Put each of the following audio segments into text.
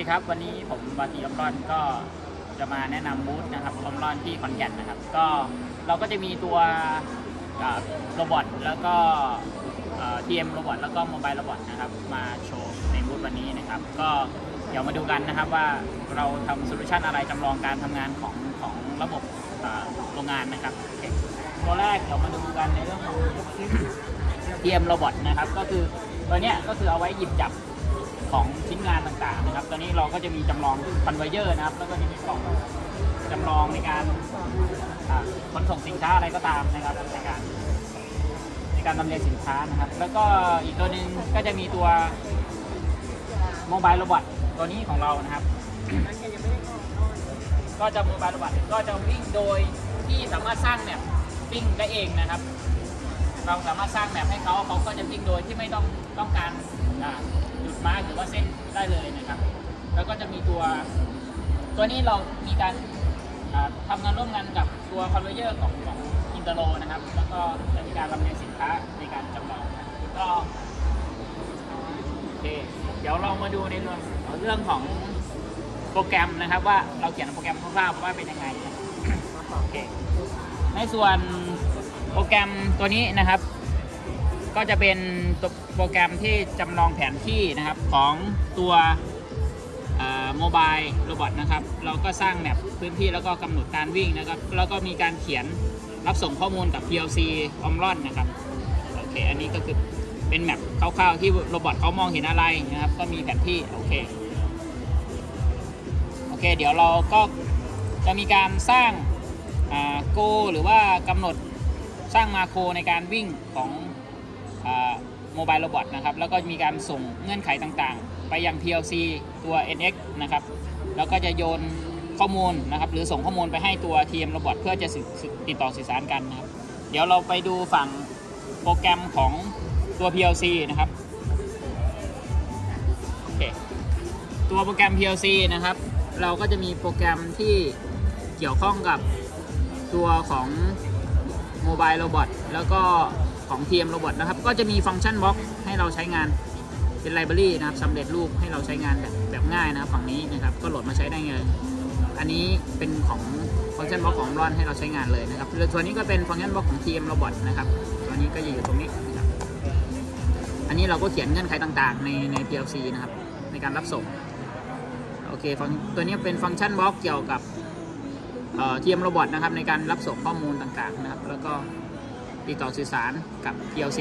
ดีครับ วันนี้ผมบาตีออมรอนก็จะมาแนะนำบูธนะครับออมรอนที่ขอนแก่นนะครับ ก็เราก็จะมีตัว robot แล้วก็ TM Robot แล้วก็ mobile robot นะครับ มาโชว์ในบูธวันนี้นะครับ ก็เดี๋ยวมาดูกันนะครับว่าเราทำ solution อะไรจำลองการทำงานของของระบบโรงงานนะครับโอเคตัวแรกเดี๋ยวมาดูกันในเรื่องของ TM Robot นะครับ ก็คือตัวเนี้ยก็คือเอาไว้หยิบจับ ของชิ้นงานต่างๆนะครับ ตอนนี้เราก็จะมีจำลอง conveyor นะครับ แล้วก็จะมีกล่องจำลองในการขนส่งสินค้าอะไรก็ตามนะครับในการในการลำเลียงสินค้านะครับ แล้วก็อีกตัวหนึ่งก็จะมีตัว mobile robot ตัวนี้ของเรานะครับ ก็จะ mobile robot ก็จะวิ่งโดยที่สามารถสร้าง mapวิ่งได้เองนะครับ เราสามารถสร้าง map ให้เขาเขาก็จะวิ่งโดยที่ไม่ต้องต้องการจุด mark หรือว่าเส้นได้เลยนะครับ แล้วก็จะมีตัวตัวนี้เรามีการอ่าทำงานร่วมกันกับตัว conveyor ของของ Interroll นะครับ แล้วก็จะมีการลำเลียงสินค้าในการจำลองก็โอเคเดี๋ยวเรามาดูในเรื่องเรื่องของโปรแกรมนะครับว่าเราเขียนโปรแกรมคร่าวๆว่าเป็นยังไงโอเคในส่วน โปรแกรมตัวนี้นะครับ ก็จะเป็นตัวโปรแกรมที่จำลองแผนที่นะครับของตัวโมบายโรบอทนะครับ เราก็สร้างแมปพื้นที่แล้วก็กำหนดการวิ่งนะครับ แล้วก็มีการเขียนรับส่งข้อมูลกับ PLC ออมรอนนะครับ โอเค อันนี้ก็คือเป็นแมปคร่าวๆที่โรบอทเขามองเห็นอะไรนะครับ ก็มีแผนที่ โอเค โอเค เดี๋ยวเราก็จะมีการสร้างโกหรือว่ากำหนด สร้างมาโครในการวิ่งของโมบายโรบอทนะครับ แล้วก็มีการส่งเงื่อนไขต่างๆ ไปยัง PLC ตัว NX นะครับ แล้วก็จะโยนข้อมูลนะครับ หรือส่งข้อมูลไปให้ตัว TM Robot เพื่อจะติดต่อสื่อสารกันนะครับ เดี๋ยวเราไปดูฝั่งโปรแกรมของตัว PLC นะครับโอเคตัวโปรแกรม PLC นะครับ เราก็จะมีโปรแกรมที่เกี่ยวข้องกับตัวของ mobile robot แล้วก็ของ TM Robot นะครับ ก็จะมี function block ให้เราใช้งานเป็น library นะครับสำเร็จรูปให้เราใช้งานแบบแบบง่ายนะครับฝั่งนี้นะครับ ก็โหลดมาใช้ได้เลยอันนี้เป็นของ function block ของออมรอนให้เราใช้งานเลยนะครับส่วนนี้ก็เป็น function block ของ TM Robot นะครับตัวนี้ก็จะอยู่ตรงนี้นะครับอันนี้เราก็เขียนเงื่อนไขต่างๆ ในใน PLC นะครับในการรับส่งโอเคตัวนี้เป็น function block เกี่ยวกับ TM Robot นะครับในการรับส่งข้อมูลต่างๆนะครับ แล้วก็ติดต่อสื่อสารกับ PLC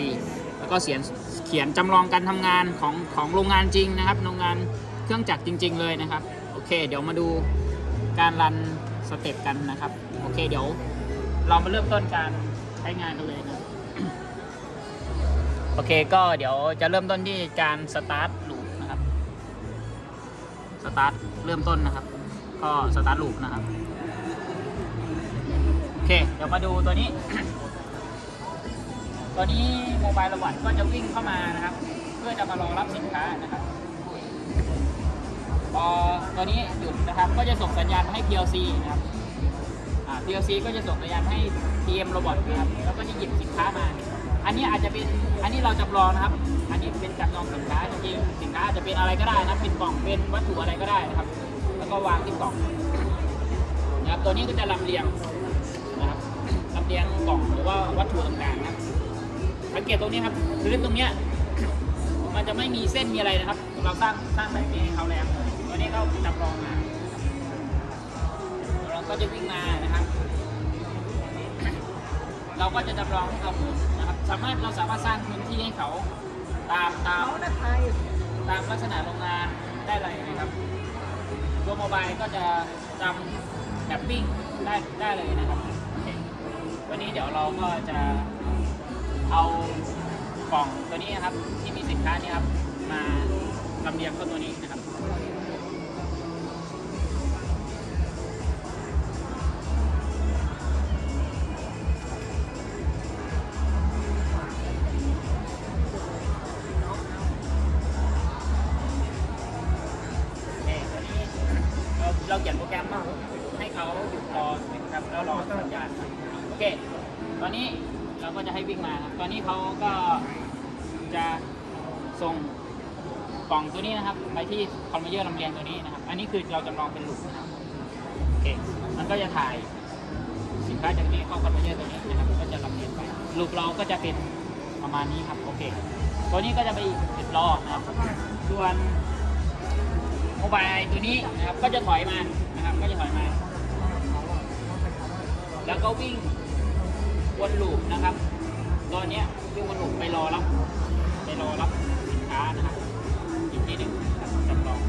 แล้วก็เขียนเขียนจำลองการทำงานของของโรงงานจริงนะครับโรงงานเครื่องจักรจริง ๆ เลยนะครับ โอเค เดี๋ยวมาดูการ run step กันนะครับ โอเค เดี๋ยวเรามาเริ่มต้นการใช้งานกันเลยนะโอเคก็เดี๋ยวจะเริ่มต้นที่การสตาร์ทลูปนะครับสตาร์ทเริ่มต้นนะครับ ก็สตาร์ทลูปนะครับ เค เดี๋ยวมาดูตัวนี้ ตัวนี้โมบายระบัดก็จะวิ่งเข้ามานะครับ เพื่อจะมารองรับสินค้านะครับพอตัวนี้หยุดนะครับ ก็จะส่งสัญญาณให้ PLC นะครับ PLC ก็จะส่งสัญญาณให้ TM Robot นะครับ แล้วก็จะหยิบสินค้ามา อันนี้อาจจะเป็น อันนี้เราจำลองนะครับ อันนี้เป็นจำลองสินค้าจริงสินค้าจะเป็นอะไรก็ได้นะ เป็นกล่อง เป็นวัตถุอะไรก็ได้นะครับ แล้วก็วางที่กล่องนะครับ ตัวนี้ก็จะลำเลียง เลียงกล่องหรือว่าวัตถุต่างๆนะครับสังเกตตรงนี้ครับพื้นตรงเนี้ยมันจะไม่มีเส้นมีอะไรนะครับ เราสร้างสร้างแบบนี้เขาแล้วตัวนี้ก็จำลองมาเราก็จะวิ่งมานะครับ เราก็จะจำลองให้เขาหมุนนะครับ สามารถเราสามารถสร้างพื้นที่ให้เขาตามตามตามลักษณะโรงงานได้เลยนะครับตัวโมบายก็จะจำแบบวิ่งได้ได้เลยนะครับ วันนี้เดี๋ยวเราก็จะเอากล่องตัวนี้นะครับ ที่มีสินค้านี้ครับ มาลำเลียงเข้าตัวนี้นะครับเราเราเขียนโปรแกรมมาให้เขาหยุดรอนะครับแล้วรอสัญญาณ เค ตอนนี้เราก็จะให้วิ่งมาครับ ตอนนี้เขาก็จะส่งกล่องตัวนี้นะครับ ไปที่ conveyor ลำเลียงตัวนี้นะครับ อันนี้คือเราจำลองเป็น loop นะครับโอเค มันก็จะถ่ายสินค้าจากนี้เข้า conveyor ตัวนี้นะครับ ก็จะลำเลียงไป loop เราก็จะเป็นประมาณนี้ครับ โอเค ตัวนี้ก็จะไปติดล้อนะครับ ส่วน mobile ตัวนี้นะครับ ก็จะถอยมานะครับ ก็จะถอยมา แล้วก็วิ่ง วนลูปนะครับตัวเนี้ยวิ่งวนลูปไปรอรับไปรอรับสินค้านะครับอีกทีหนึ่งจับจำลอง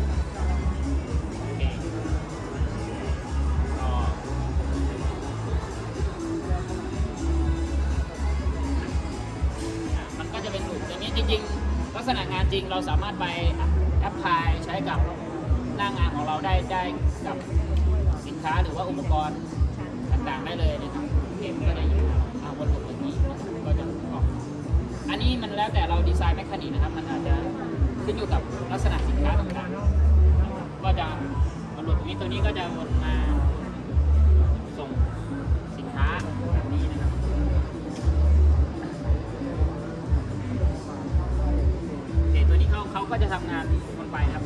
โอเคมันก็จะเป็นลูปตัวนี้จริงๆ ลักษณะงานจริงเราสามารถไปแอปพลายใช้กับหน้างานของเราได้ได้กับสินค้าหรือว่าอุปกรณ์ต่างๆได้เลยนะครับเกมก็ได้อยู่ นี้มันแล้วแต่เราดีไซน์แมคคานิกนะครับ มันอาจจะขึ้นอยู่กับลักษณะสินค้าต่างๆก็จะมาหลุดตรงนี้ตัวนี้ก็จะวนมาส่งสินค้าแบบนี้นะครับโอเคตัวนี้เขาเขาก็จะทำงานวนไปครับ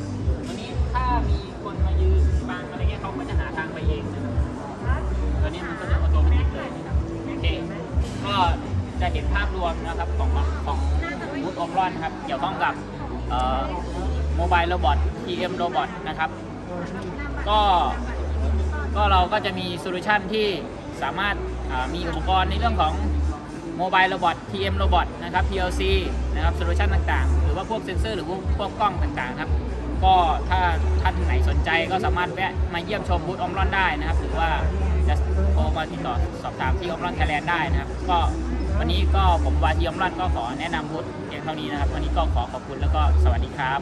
เห็นภาพรวมนะครับของของบูธ Omron ครับเกี่ยวข้องกับโมบายโรบอท TM โรบอทนะครับ ก็ก็เราก็จะมี solution ที่สามารถมีอุปกรณ์ในเรื่องของโมบายโรบอท TM โรบอทนะครับ PLC นะครับ solution ต่างๆ หรือว่าพวกเซนเซอร์หรือพวกพวกกล้องต่างๆครับ ก็ถ้าท่านไหนสนใจก็สามารถแวะมาเยี่ยมชมบูธ Omron ได้นะครับ หรือว่าจะโทรมาติดต่อสอบถามที่ Omron Thailand ได้นะครับ ก็ วันนี้ก็ผมวาที Omron ก็ขอแนะนำบูธเพียงเท่านี้นะครับ วันนี้ก็ขอขอบคุณแล้วก็สวัสดีครับ